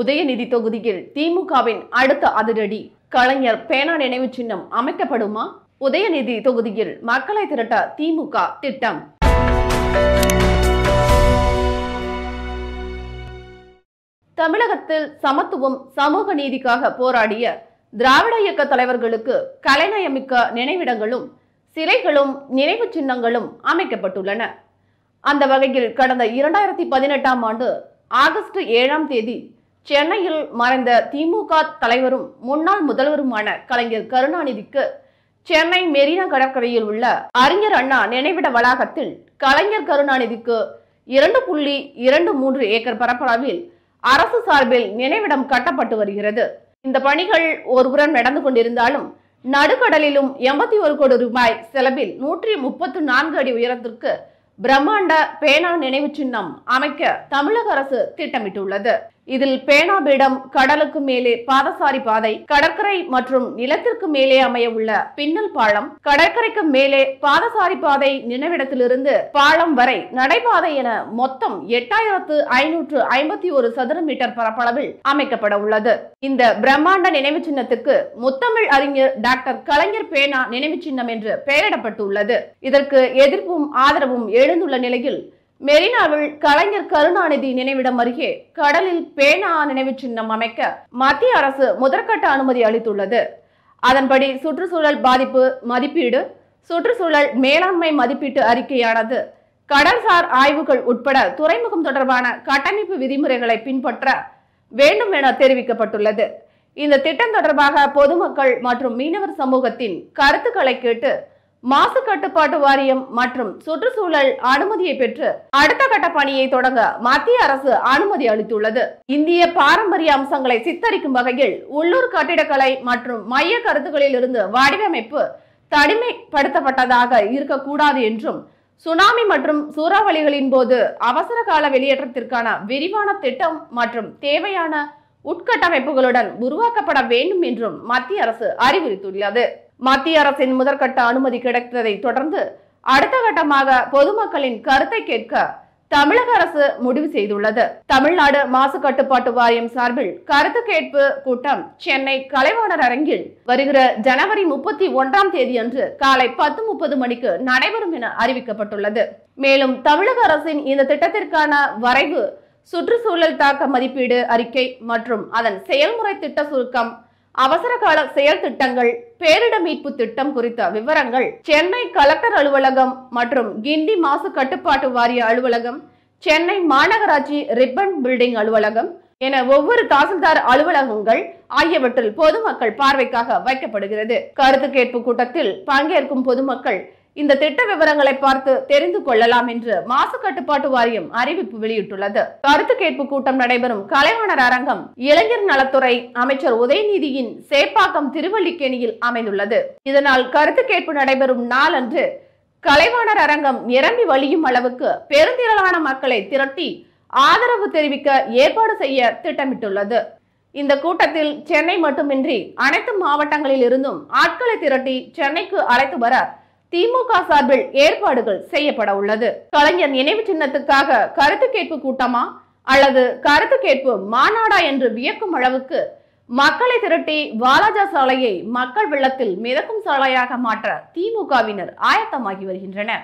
உதயநிதி தொகுதியில் திமுகவின் அடுத்த அதிரடி. கலைஞர் பேனா நினைவு சின்னம் அமைக்கப்படுமா? உதயநிதி தொகுதியில் மக்களை திரட்ட திமுக திட்டம். தமிழகத்தில் சமத்துவம் சமூக நீதிக்காக போராடிய திராவிட இயக்க தலைவர்களுக்கு கலைநயமிக்க நினைவிடங்களும் சிலைகளும் நினைவு சின்னங்களும் அமைக்கப்பட்டுள்ளன. அந்த வகையில் கடந்த இரண்டாயிரத்தி பதினெட்டாம் ஆண்டு ஆகஸ்ட் ஏழாம் தேதி சென்னையில் மறைந்த திமுக தலைவரும் முன்னாள் முதல்வருமான கலைஞர் கருணாநிதிக்கு சென்னை மெரினா கடற்கரையில் உள்ள அறிஞர் அண்ணா நினைவிட வளாகத்தில் கலைஞர் கருணாநிதிக்கு இரண்டு புள்ளி இரண்டு மூன்று ஏக்கர் பரப்பளவில் அரசு சார்பில் நினைவிடம் கட்டப்பட்டு வருகிறது. இந்த பணிகள் ஒருபுறம் நடந்து கொண்டிருந்தாலும் நடுக்கடலிலும் எண்பத்தி ஒரு கோடி ரூபாய் செலவில் நூற்றி முப்பத்து நான்கு அடி உயரத்திற்கு பிரம்மாண்ட பேனா நினைவு சின்னம் அமைக்க தமிழக அரசு திட்டமிட்டுள்ளது. இதில் பேனா பீடம் கடலுக்கு மேலே பாதசாரி பாதை கடற்கரை மற்றும் நிலத்திற்கு மேலே அமைய உள்ள பின்னல் பாலம் கடற்கரைக்கு மேலே பாதசாரி பாதை நினைவிடத்திலிருந்து பாலம் வரை நடைபாதை என மொத்தம் எட்டாயிரத்து ஐநூற்று ஐம்பத்தி ஒரு சதுர மீட்டர் பரப்பளவில் அமைக்கப்பட உள்ளது. இந்த பிரம்மாண்ட நினைவு சின்னத்துக்கு முத்தமிழ் அறிஞர் டாக்டர் கலைஞர் பேனா நினைவு சின்னம் என்று பெயரிடப்பட்டுள்ளது. இதற்கு எதிர்ப்பும் ஆதரவும் எழுந்துள்ள நிலையில் மெரினாவில் கலைஞர் கருணாநிதி நினைவிடம் அருகே கடலில் பேனா நினைவு சின்னம் அமைக்க மத்திய அரசு முதற்கட்ட அனுமதி அளித்துள்ளது. அதன்படி சுற்றுச்சூழல் பாதிப்பு மதிப்பீடு சுற்றுச்சூழல் மேலாண்மை மதிப்பீட்டு அறிக்கையானது கடல்சார் ஆய்வுகள் உட்பட துறைமுகம் தொடர்பான கட்டமைப்பு விதிமுறைகளை பின்பற்ற வேண்டும் என தெரிவிக்கப்பட்டுள்ளது. இந்த திட்டம் தொடர்பாக பொதுமக்கள் மற்றும் மீனவர் சமூகத்தின் கருத்துக்களை கேட்டு மாசு கட்டுப்பாட்டு வாரியம் மற்றும் சுற்றுச்சூழல் அனுமதியை பெற்று அடுத்த கட்ட பணியை தொடங்க மத்திய அரசு அனுமதி அளித்துள்ளது. இந்திய பாரம்பரிய அம்சங்களை சித்தரிக்கும் வகையில் உள்ளூர் கட்டிடக்கலை மற்றும் மைய கருத்துக்களில் இருந்து வடிவமைப்பு தனிமைப்படுத்தப்பட்டதாக இருக்கக்கூடாது என்றும் சுனாமி மற்றும் சூறாவளிகளின் போது அவசர கால வெளியேற்றத்திற்கான விரிவான திட்டம் மற்றும் தேவையான உட்கட்டமைப்புகளுடன் உருவாக்கப்பட வேண்டும் என்றும் மத்திய அரசு அறிவுறுத்தியுள்ளது. மத்திய அரசின் முதற்கட்ட அனுமதி கிடைத்ததை தொடர்ந்து அடுத்த கட்டமாக பொதுமக்களின் கருத்தை கேட்க தமிழக அரசு முடிவு செய்துள்ளது. தமிழ்நாடு மாசு கட்டுப்பாட்டு வாரியம் சார்பில் கருத்து கேட்பு கூட்டம் சென்னை கலைவாணர் அரங்கில் வருகிற ஜனவரி முப்பத்தி ஒன்றாம் தேதி அன்று காலை பத்து முப்பது மணிக்கு நடைபெறும் என அறிவிக்கப்பட்டுள்ளது. மேலும் தமிழக அரசின் இந்த திட்டத்திற்கான வரைவு சுற்றுச்சூழல் தாக்க மதிப்பீடு அறிக்கை மற்றும் அதன் செயல்முறை திட்ட சுருக்கம் அவசர கால செயல் திட்டங்கள் பேரிட மீட்பு திட்டம் குறித்த விவரங்கள் சென்னை கலெக்டர் அலுவலகம் மற்றும் கிண்டி மாசு கட்டுப்பாட்டு வாரிய அலுவலகம் சென்னை மாநகராட்சி ரிப்பன் பில்டிங் அலுவலகம் என ஒவ்வொரு தாசில்தார் அலுவலகங்கள் ஆகியவற்றில் பொதுமக்கள் பார்வைக்காக வைக்கப்படுகிறது. கருத்து கேட்பு கூட்டத்தில் பங்கேற்கும் பொதுமக்கள் இந்த திட்ட விவரங்களை பார்த்து தெரிந்து கொள்ளலாம் என்று மாசு கட்டுப்பாட்டு வாரியம் அறிவிப்பு வெளியிட்டுள்ளது. கருத்து கேட்பு கூட்டம் நடைபெறும் கலைவாணர் அரங்கம் இளைஞர் நலத்துறை அமைச்சர் உதயநிதியின் சேப்பாக்கம் திருவல்லிக்கேணியில் அமைந்துள்ளது. இதனால் கருத்து கேட்பு நடைபெறும் நாள் அன்று கலைவாணர் அரங்கம் நிரம்பி வழியும் அளவுக்கு பெருந்திரளான மக்களை திரட்டி ஆதரவு தெரிவிக்க ஏற்பாடு செய்ய திட்டமிட்டுள்ளது. இந்த கூட்டத்தில் சென்னை மட்டுமின்றி அனைத்து மாவட்டங்களில் இருந்தும் ஆட்களை திரட்டி சென்னைக்கு அழைத்து வர திமுக சார்பில் ஏற்பாடுகள் செய்யப்பட உள்ளது. கலைஞர் நினைவு சின்னத்துக்காக கருத்து கேட்பு கூட்டமா அல்லது கருத்து கேட்பு மாநாடா என்று வியக்கும் அளவுக்கு மக்களை திரட்டி வாலாஜா சாலையை மக்கள் வெள்ளத்தில் மிதக்கும் சாலையாக மாற்ற திமுகவினர் ஆயத்தமாகி வருகின்றனர்.